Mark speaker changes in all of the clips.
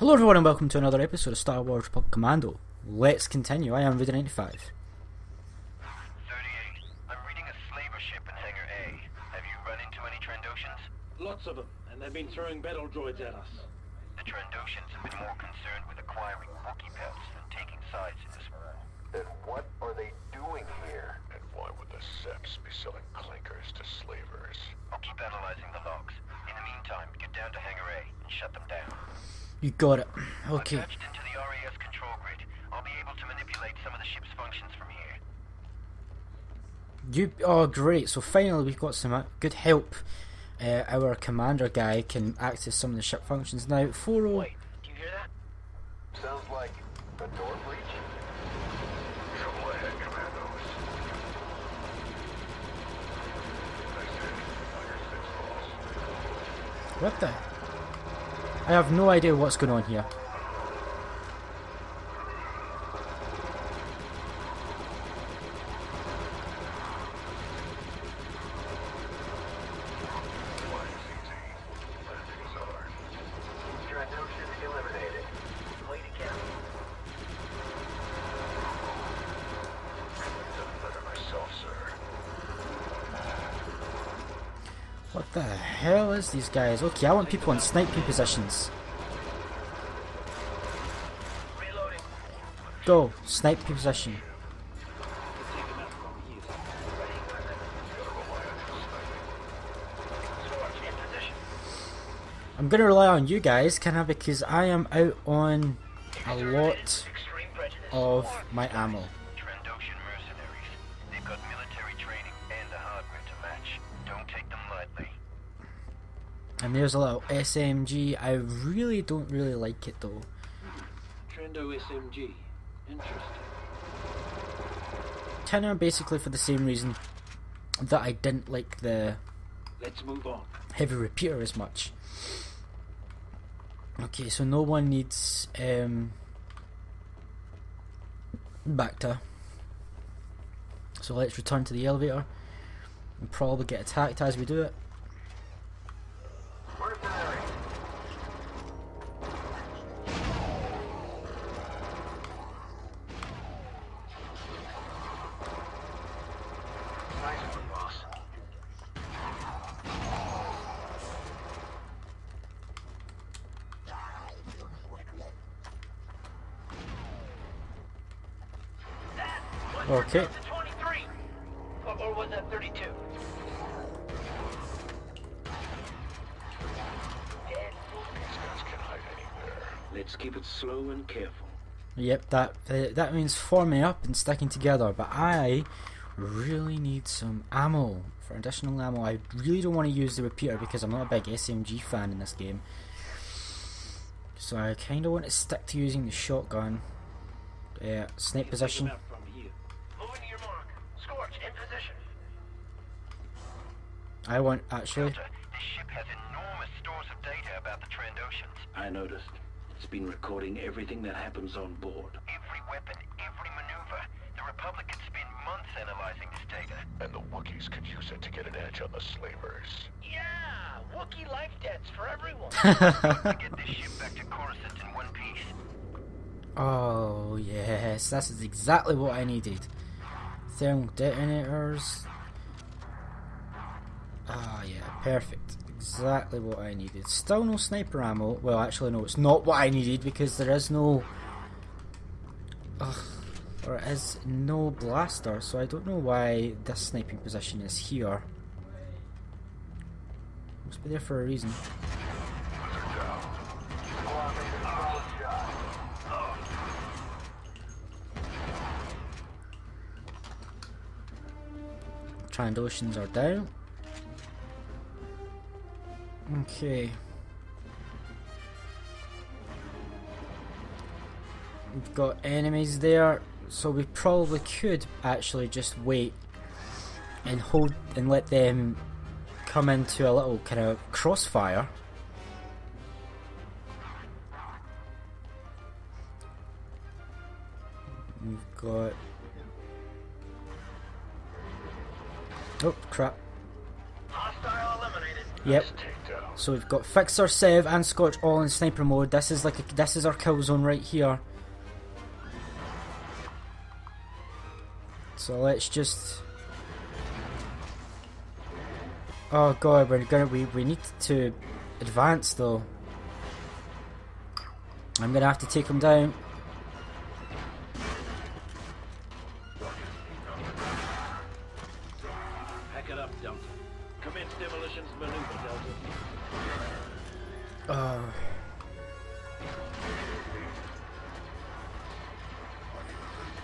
Speaker 1: Hello everyone and welcome to another episode of Star Wars Republic Commando. Let's continue, I am Rudie95.
Speaker 2: 38. I'm reading a slaver ship in Hangar A. Have you run into any Trandoshans?
Speaker 3: Lots of them, and they've been throwing battle droids at us.
Speaker 2: The Trandoshans have been more concerned with acquiring Wookiee pelts than taking sides in this war. Then what are they doing here?
Speaker 4: And why would the Seps be selling clinkers to slavers?
Speaker 2: I'll keep analyzing the logs. In the meantime, get down to Hangar A and shut them down.
Speaker 1: You got it. Okay.
Speaker 2: Attached into the RAS control grid, I'll be able to manipulate some of the ship's functions from here.
Speaker 1: You oh great! So finally we've got some uh, good help. Uh, our commander guy can access some of the ship functions now. Four oh.
Speaker 2: Wait, do you hear that? Sounds like a door breach.
Speaker 4: Trouble ahead, commandos. I said, on your six balls.
Speaker 1: What the? I have no idea what's going on here. The hell is these guys? Okay, I want people in sniping positions. Go, sniping position. I'm gonna rely on you guys, kinda, because I am out on a lot of my ammo.
Speaker 2: And
Speaker 1: there's a little SMG. I really don't really like it though.
Speaker 3: Trendo SMG. Interesting.
Speaker 1: Kinda basically for the same reason that I didn't like the
Speaker 3: Let's move on.
Speaker 1: heavy repeater as much. Okay, so no one needs um Bacta. So let's return to the elevator and probably get attacked as we do it.
Speaker 2: Mercenary. Nice one, boss. That was
Speaker 1: Okay.
Speaker 2: Or, or was that 32? Dead.
Speaker 4: These guys can hide anywhere.
Speaker 3: Let's keep it slow and careful.
Speaker 1: Yep, that uh, that means forming up and sticking together. But I really need some ammo for additional ammo. I really don't want to use the repeater because I'm not a big SMG fan in this game. So I kind of want to stick to using the shotgun. Uh, snipe
Speaker 3: Take
Speaker 1: position. I want actually.
Speaker 2: Delta, this ship has enormous stores of data about the Trandoshans.
Speaker 3: I noticed. It's been recording everything that happens on board.
Speaker 2: Every weapon, every maneuver. The Republic could spend months analyzing this data.
Speaker 4: And the Wookiees could use it to get an edge on the slavers.
Speaker 2: Yeah, Wookiee life debts for everyone. get this ship back to Coruscant in one piece.
Speaker 1: oh yes, this is exactly what I needed. Thermal detonators. Perfect. Exactly what I needed. Still no sniper ammo. Well, actually no, it's not what I needed because there is no. Ugh, it is no blaster, so I don't know why this sniping position is here. Must be there for a reason.
Speaker 4: Down.
Speaker 1: Trandoshans are down. Okay. We've got enemies there, so we probably could actually just wait and hold and let them come into a little kind of crossfire. We've got. Oh crap! Yep. So we've got Fixer, Sev, and Scorch all in sniper mode. This is like a, this is our kill zone right here. So let's just. Oh god, we're gonna we we need to advance though. I'm gonna have to take him down.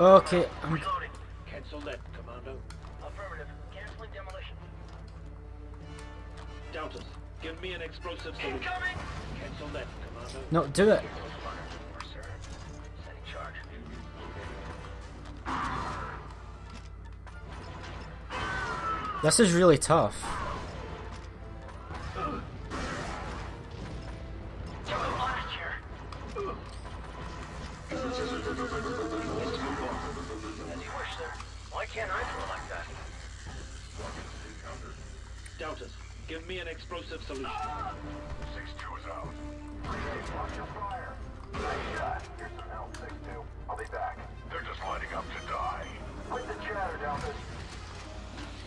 Speaker 1: Okay, I'm
Speaker 2: Reloading.
Speaker 3: Cancel that, Commando.
Speaker 2: Affirmative. Canceling demolition.
Speaker 3: Deltas, give me an explosive solution.
Speaker 2: Incoming!
Speaker 3: Cancel that, Commando.
Speaker 1: no do it.
Speaker 2: Yes, sir. Setting charge.
Speaker 1: This is really tough.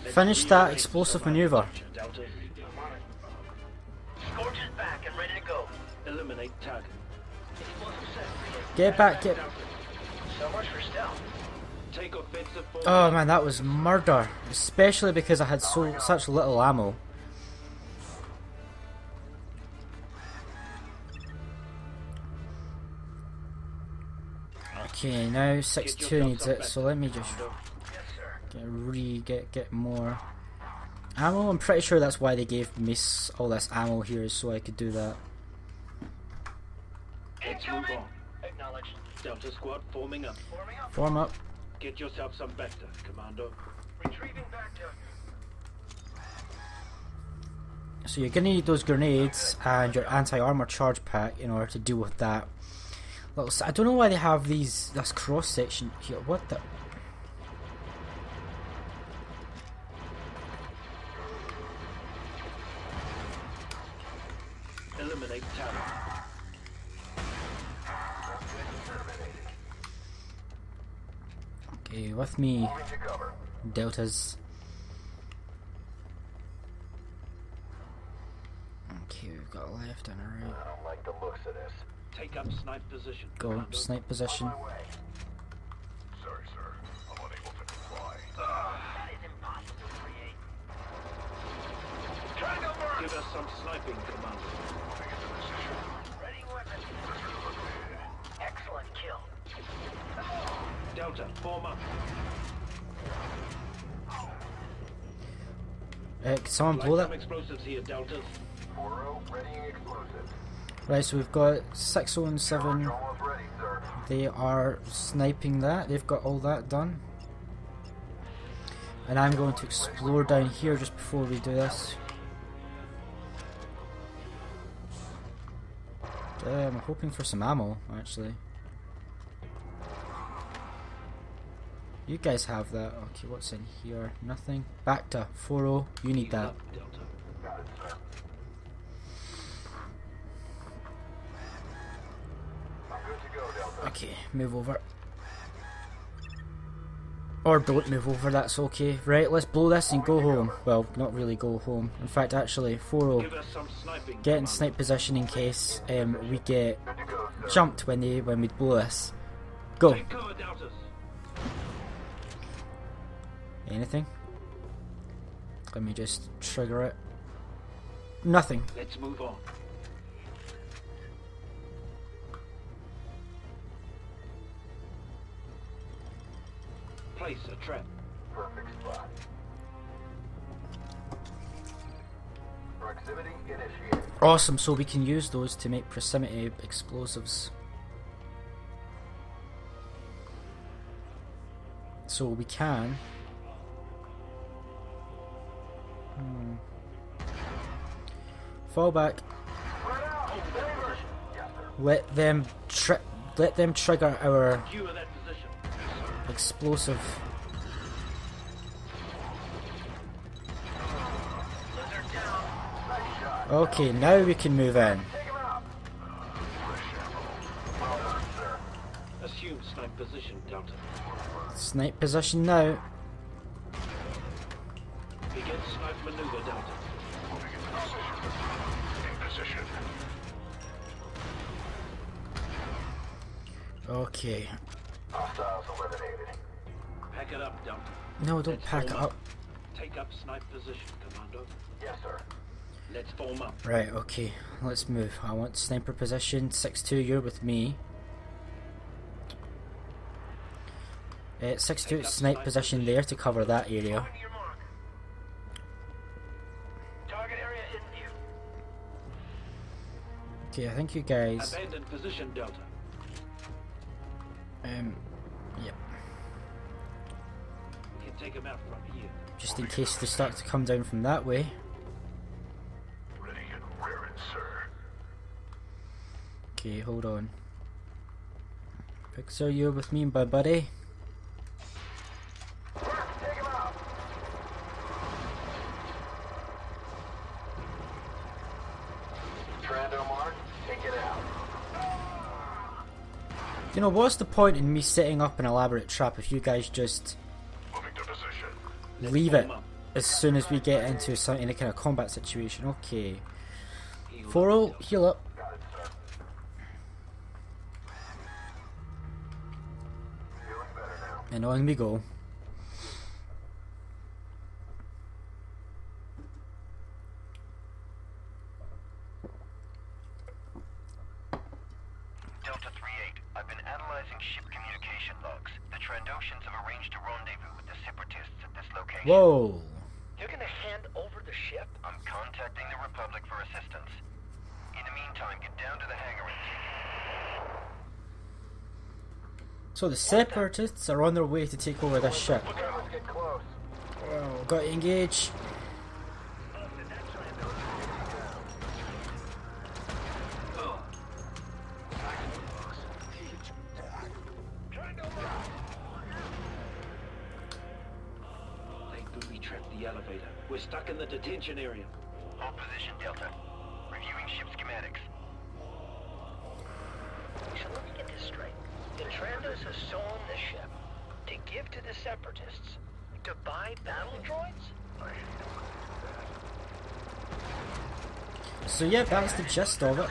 Speaker 1: Finish that explosive maneuver.
Speaker 2: Scorch is back and ready to go.
Speaker 3: Eliminate target.
Speaker 1: Get back, get.
Speaker 2: So much for stealth.
Speaker 3: Take offensive forward.
Speaker 1: Oh man, that was murder. Especially because I had so such little ammo. Okay, now
Speaker 3: 6-2
Speaker 1: needs it. So let me just
Speaker 3: Commando.
Speaker 2: Yes, sir.
Speaker 1: Get re get get more ammo. I'm pretty sure that's why they gave me all this ammo here, so I could do that.
Speaker 3: Let's move on.
Speaker 2: Acknowledged.
Speaker 3: Delta squad forming up.
Speaker 2: Forming up.
Speaker 1: Form up.
Speaker 3: Get yourself some Bacta, Commando.
Speaker 2: Retrieving back to...
Speaker 1: So you're gonna need those grenades and your anti-armor charge pack in order to deal with that. Little, s- I don't know why they have these this cross section here. What the? Okay, with me,
Speaker 2: Moving to cover.
Speaker 1: deltas. Okay, we've got a left and a right.
Speaker 2: I don't like the looks of this.
Speaker 3: Take up snipe position.
Speaker 1: Go
Speaker 3: Commando.
Speaker 1: snipe position.
Speaker 4: Sorry, sir. I'm unable to comply. Ah.
Speaker 2: That is impossible create. Try to go burn!
Speaker 3: Give us some sniping, Commando.
Speaker 4: Moving into position.
Speaker 2: Ready weapon. Excellent kill.
Speaker 3: Delta, form up.
Speaker 1: Uh, can someone
Speaker 3: Like
Speaker 1: blow that?
Speaker 3: explosives here, Deltas.
Speaker 2: 4-0, readying explosives.
Speaker 1: Right, so we've got 607.
Speaker 2: Almost ready.
Speaker 1: They are sniping that. They've got all that done. And I'm going to explore down here just before we do this. Uh, I'm hoping for some ammo, actually. You guys have that. Okay, what's in here? Nothing. Back to 4 You need that.
Speaker 3: Delta.
Speaker 2: Got it, sir. I'm good to go, Delta.
Speaker 1: Okay, move over. Or don't move over, that's okay. Right, let's blow this and go home. Well, not really go home. In fact, actually, 4
Speaker 3: Give us.
Speaker 1: Get in snipe position in case um, we get
Speaker 2: Good to go, sir.
Speaker 1: jumped when they when we blow this. Go.
Speaker 3: Take cover, Deltas.
Speaker 1: Anything? Let me just trigger it. Nothing.
Speaker 3: Let's move on. Place a trap.
Speaker 2: Perfect spot. Proximity initiated.
Speaker 1: Awesome, so we can use those to make proximity explosives. So we can. Fall back. Let them tri- let them trigger our
Speaker 3: Secure that position.
Speaker 1: explosive.
Speaker 2: Lizard down. Nice shot.
Speaker 1: Okay, now we can move in.
Speaker 3: Assume snipe position, Delta.
Speaker 1: Snipe position now. Okay.
Speaker 2: Hostiles eliminated.
Speaker 3: Pack it up, Delta.
Speaker 1: No, don't
Speaker 3: Let's
Speaker 1: pack it up.
Speaker 3: Take up snipe position, Commando.
Speaker 2: Yes, sir.
Speaker 3: Let's form up.
Speaker 1: Right, okay. Let's move. I want sniper position. 6-2, you're with me. Uh, 6-2, snipe position there to cover that area.
Speaker 2: your mark. Target area.
Speaker 1: Okay, I think you guys...
Speaker 3: Abandon position, Delta.
Speaker 1: Um, yep.
Speaker 3: We can take him out from here.
Speaker 1: Just in case they start to come down from that way.
Speaker 4: Ready and raring, sir.
Speaker 1: Okay, hold on. Fixer, you're with me, my buddy.
Speaker 2: Take him out. Trando mark. Take it out.
Speaker 1: You know, what's the point in me setting up an elaborate trap if you guys just
Speaker 4: Moving to position.
Speaker 1: leave it as soon as we get into some any kind of combat situation? Okay.
Speaker 3: Heal up,
Speaker 1: 4
Speaker 3: Delta.
Speaker 1: heal up.
Speaker 2: Got it, sir. Feeling better now.
Speaker 1: And on we go.
Speaker 2: Delta 3-8, I've been analyzing ship communication logs. The Trandoshans have arranged a rendezvous with the Separatists at this location.
Speaker 1: Whoa.
Speaker 2: You're gonna hand over the ship? I'm contacting the Republic for assistance. In the meantime, get down to the hangar and take
Speaker 1: So the separatists are on their way to take over the ship.
Speaker 2: Okay, let's get close.
Speaker 1: Oh, got to
Speaker 3: the elevator. We're stuck in the detention area.
Speaker 2: Hold position, Delta. Reviewing ship schematics.
Speaker 5: So let me get this straight. The Trandos have stolen the ship to give to the Separatists to buy battle droids?
Speaker 1: So yeah, that's the gist of it.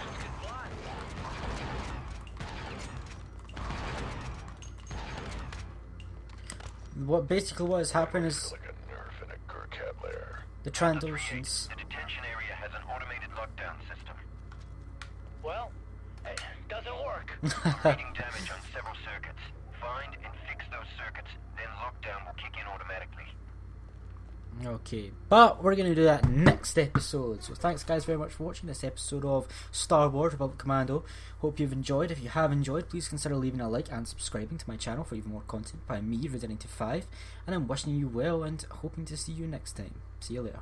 Speaker 1: What basically what has happened is
Speaker 4: Like a nerf in a Gurkhat lair.
Speaker 1: The Trandoshans.
Speaker 2: The detention area has an automated lockdown system.
Speaker 5: Well, it doesn't work.
Speaker 2: Reading damage on several circuits. Find and fix those circuits, then lockdown will kick in automatically.
Speaker 1: Okay, but we're going to do that next episode. So thanks, guys, very much for watching this episode of Star Wars Republic Commando. Hope you've enjoyed. If you have enjoyed, please consider leaving a like and subscribing to my channel for even more content by me, Rudie95. And I'm wishing you well and hoping to see you next time. See you later.